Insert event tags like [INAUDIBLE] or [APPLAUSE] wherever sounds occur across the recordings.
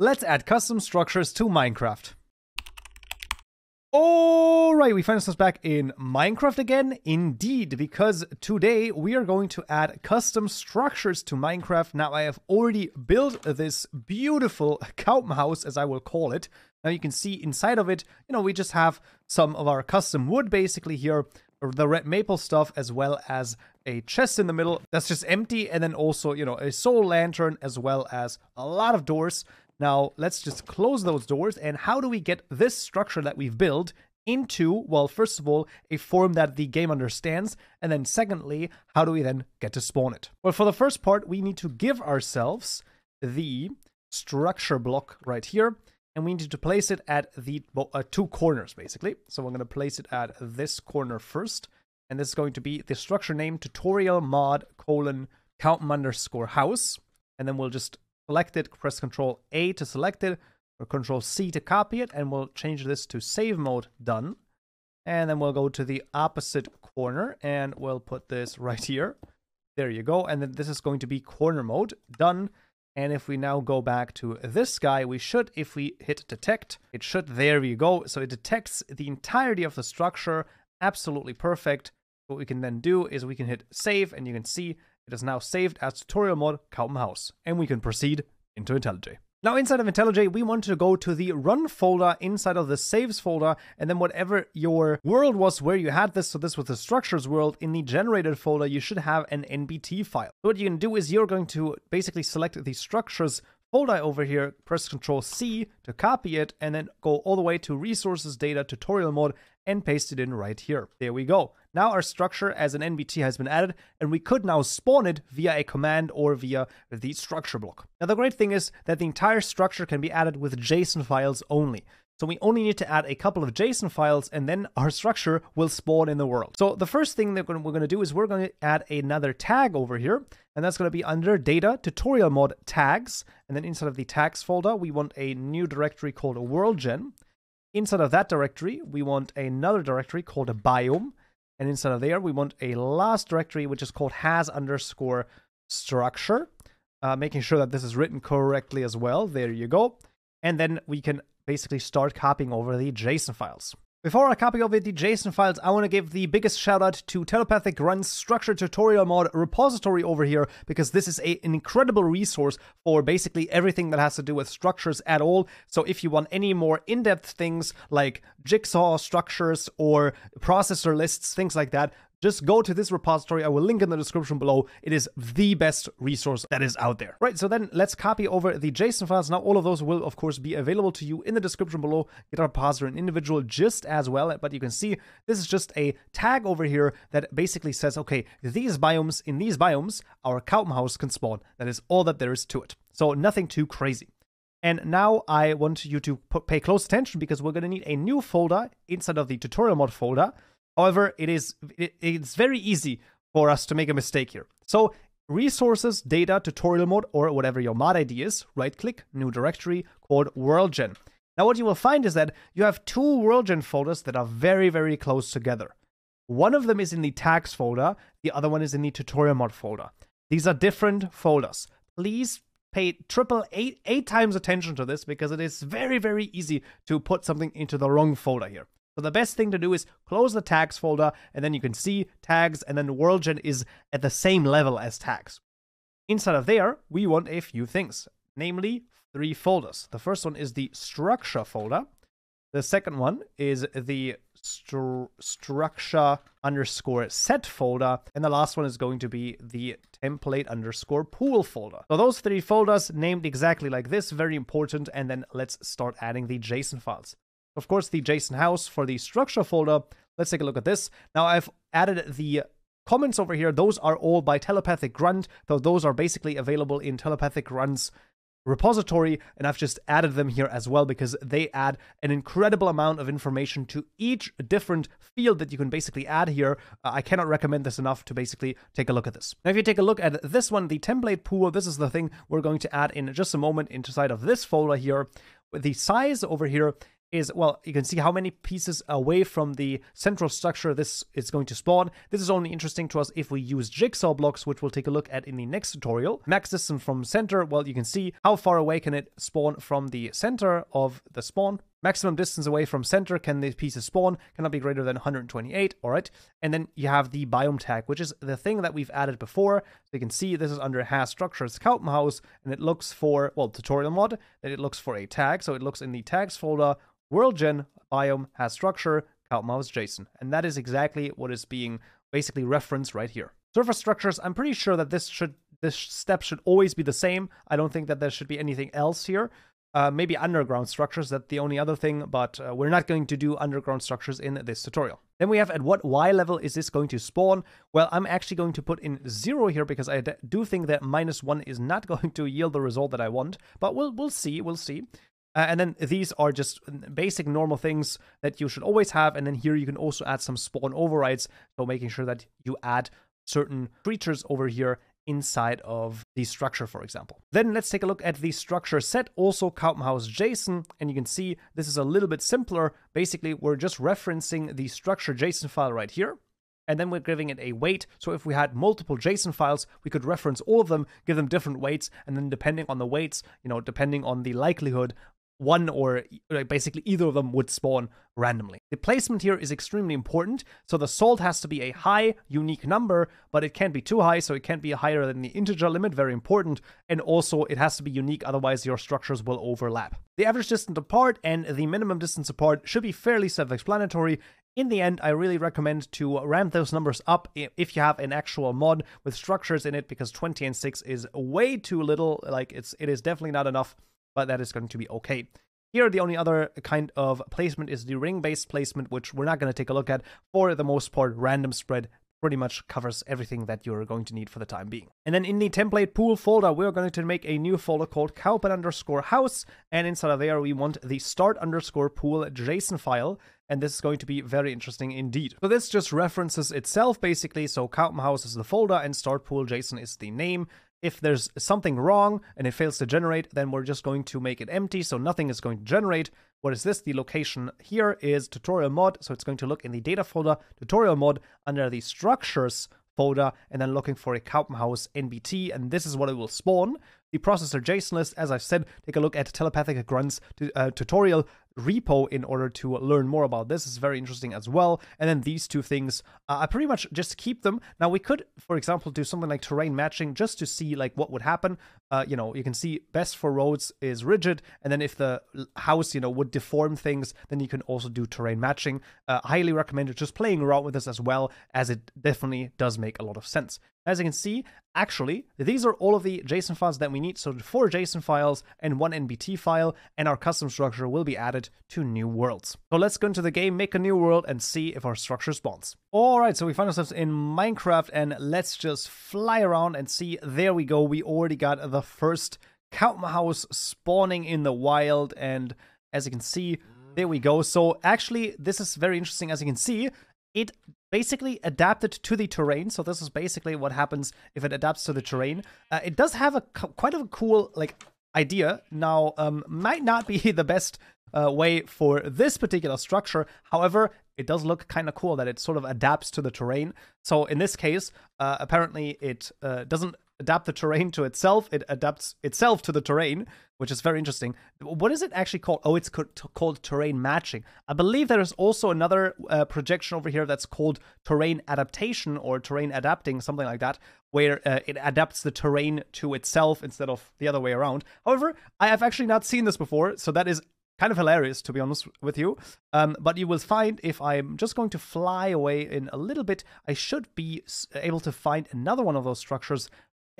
let's add custom structures to Minecraft. Alright, we find ourselves back in Minecraft again. Indeed, because today we are going to add custom structures to Minecraft. Now, I have already built this beautiful Kaupen house, as I will call it. Now, you can see inside of it, you know, we just have some of our custom wood basically here, the red maple stuff, as well as a chest in the middle that's just empty, and then also, you know, a soul lantern, as well as a lot of doors. Now, let's just close those doors. And how do we get this structure that we've built into, well, first of all, a form that the game understands, and then secondly, how do we then get to spawn it? Well, for the first part, we need to give ourselves the structure block right here, and we need to place it at the uh, two corners, basically. So I'm going to place it at this corner first, and this is going to be the structure name tutorial mod colon kaupen underscore house, and then we'll just select it, press Control A to select it, or Control C to copy it, and we'll change this to save mode, done. And then we'll go to the opposite corner, and we'll put this right here. There you go, and then this is going to be corner mode, done. And if we now go back to this guy, we should, if we hit detect, it should, there we go. So it detects the entirety of the structure, absolutely perfect. What we can then do is we can hit save, and you can see it is now saved as tutorial mod Kaupen House, and we can proceed into IntelliJ. Now inside of IntelliJ, we want to go to the run folder inside of the saves folder, and then whatever your world was where you had this, so this was the structures world, in the generated folder, you should have an NBT file. So what you can do is you're going to basically select the structures folder over here, press Control C to copy it, and then go all the way to resources data tutorial mod and paste it in right here. There we go. Now our structure as an NBT has been added, and we could now spawn it via a command or via the structure block. Now the great thing is that the entire structure can be added with JSON files only. So we only need to add a couple of JSON files and then our structure will spawn in the world. So the first thing that we're going to do is we're going to add another tag over here and that's going to be under data tutorial mod tags. And then inside of the tags folder, we want a new directory called worldgen. Inside of that directory, we want another directory called a biome. And inside of there, we want a last directory, which is called has underscore structure, uh, making sure that this is written correctly as well. There you go. And then we can basically start copying over the JSON files. Before I copy over the JSON files, I want to give the biggest shout out to Telepathic Grunt's structure tutorial mod repository over here because this is a, an incredible resource for basically everything that has to do with structures at all. So if you want any more in-depth things like jigsaw structures or processor lists, things like that, gist go to this repository. I will link in the description below. It is the best resource that is out there. Right, so then let's copy over the JSON files. Now, all of those will, of course, be available to you in the description below. Get our repository and individual just as well. But you can see this is just a tag over here that basically says, okay, these biomes, in these biomes, our Kaupen house can spawn. That is all that there is to it. So nothing too crazy. And now I want you to pay close attention because we're going to need a new folder inside of the tutorial mod folder However, it is it, it's very easy for us to make a mistake here. So resources, data, tutorial mod, or whatever your mod ID is, right click, new directory called WorldGen. Now what you will find is that you have two WorldGen folders that are very, very close together. One of them is in the tags folder, the other one is in the tutorial mod folder. These are different folders. Please pay triple eight eight times attention to this because it is very, very easy to put something into the wrong folder here. So the best thing to do is close the tags folder and then you can see tags and then WorldGen is at the same level as tags. Inside of there, we want a few things, namely three folders. The first one is the structure folder. The second one is the stru structure underscore set folder. And the last one is going to be the template underscore pool folder. So those three folders named exactly like this, very important. And then let's start adding the JSON files. Of course, the JSON house for the structure folder. Let's take a look at this. Now I've added the comments over here. Those are all by Telepathic Grunt, though those are basically available in Telepathic Grunt's repository and I've just added them here as well because they add an incredible amount of information to each different field that you can basically add here. Uh, I cannot recommend this enough to basically take a look at this. Now if you take a look at this one, the template pool, this is the thing we're going to add in just a moment inside of this folder here. The size over here is, well, you can see how many pieces away from the central structure this is going to spawn. This is only interesting to us if we use jigsaw blocks, which we'll take a look at in the next tutorial. Max distance from center, well, you can see how far away can it spawn from the center of the spawn. Maximum distance away from center can these pieces spawn, cannot be greater than 128, alright? And then you have the biome tag, which is the thing that we've added before. So you can see this is under has structures Kaupenhaus, and it looks for, well, tutorial mod, then it looks for a tag. So it looks in the tags folder, worldgen biome has structure, Kaupenhaus JSON. And that is exactly what is being basically referenced right here. Surface structures, I'm pretty sure that this should this step should always be the same. I don't think that there should be anything else here. Uh, maybe underground structures, that's the only other thing, but uh, we're not going to do underground structures in this tutorial. Then we have at what Y level is this going to spawn? Well, I'm actually going to put in zero here because I do think that minus one is not [LAUGHS] going to yield the result that I want, but we'll, we'll see, we'll see. Uh, and then these are just basic normal things that you should always have. And then here you can also add some spawn overrides. So making sure that you add certain creatures over here inside of the structure, for example. Then let's take a look at the structure set, also Kaupenhaus JSON, and you can see this is a little bit simpler. Basically, we're just referencing the structure JSON file right here, and then we're giving it a weight. So if we had multiple JSON files, we could reference all of them, give them different weights, and then depending on the weights, you know, depending on the likelihood one or basically either of them would spawn randomly. The placement here is extremely important. So the salt has to be a high unique number, but it can't be too high, so it can't be higher than the integer limit, very important. And also it has to be unique, otherwise your structures will overlap. The average distance apart and the minimum distance apart should be fairly self-explanatory. In the end, I really recommend to ramp those numbers up if you have an actual mod with structures in it, because 20 and 6 is way too little. Like it's it is definitely not enough but that is going to be okay. Here, the only other kind of placement is the ring-based placement, which we're not going to take a look at. For the most part, random spread pretty much covers everything that you're going to need for the time being. And then in the template pool folder, we're going to make a new folder called kaupen underscore house. And inside of there, we want the start underscore pool JSON file. And this is going to be very interesting indeed. So this just references itself basically. So Kaupenhaus is the folder and start pool JSON is the name. If there's something wrong and it fails to generate, then we're just going to make it empty, so nothing is going to generate. What is this? The location here is tutorial mod, so it's going to look in the data folder, tutorial mod, under the structures folder, and then looking for a Kaupenhaus NBT, and this is what it will spawn. The processor JSON list, as I've said, take a look at telepathic grunts uh, tutorial repo in order to learn more about this. is very interesting as well. And then these two things, uh, I pretty much just keep them. Now we could, for example, do something like terrain matching just to see like what would happen. Uh, you know, you can see best for roads is rigid, and then if the house, you know, would deform things, then you can also do terrain matching. Uh, highly recommended just playing around with this as well, as it definitely does make a lot of sense. As you can see, actually, these are all of the JSON files that we need. So four JSON files and one NBT file, and our custom structure will be added to new worlds. So let's go into the game, make a new world, and see if our structure spawns. Alright, so we find ourselves in Minecraft, and let's just fly around and see. There we go, we already got the first Kaupenhaus spawning in the wild, and as you can see, there we go. So actually, this is very interesting. As you can see, it basically adapted to the terrain. So this is basically what happens if it adapts to the terrain. Uh, it does have a quite of a cool like idea. Now, um, might not be [LAUGHS] the best uh, way for this particular structure. However, it does look kind of cool that it sort of adapts to the terrain. So in this case, uh, apparently it uh, doesn't adapt the terrain to itself. It adapts itself to the terrain, which is very interesting. What is it actually called? Oh, it's called terrain matching. I believe there is also another uh, projection over here that's called terrain adaptation or terrain adapting, something like that, where uh, it adapts the terrain to itself instead of the other way around. However, I have actually not seen this before, so that is kind of hilarious to be honest with you. Um, but you will find if I'm just going to fly away in a little bit, I should be able to find another one of those structures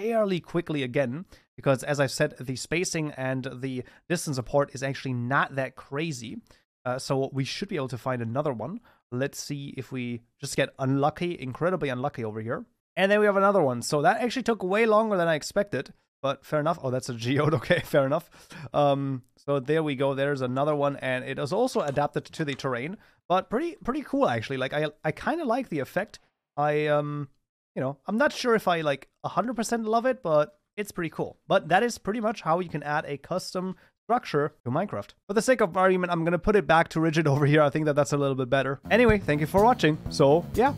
fairly quickly again because as I've said, the spacing and the distance apart is actually not that crazy. Uh, so we should be able to find another one. Let's see if we just get unlucky, incredibly unlucky over here. And then we have another one. So that actually took way longer than I expected but fair enough. Oh, that's a geode. [LAUGHS] Okay, fair enough. Um, so there we go. There's another one, and it is also adapted to the terrain, but pretty pretty cool actually. Like I I kind of like the effect. I um you know I'm not sure if I like 100% love it, but it's pretty cool. But that is pretty much how you can add a custom structure to Minecraft. For the sake of argument, I'm gonna put it back to rigid [LAUGHS] over here. I think that that's a little bit better. Anyway, thank you for watching. So yeah,